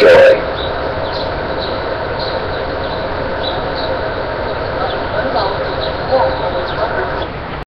joy.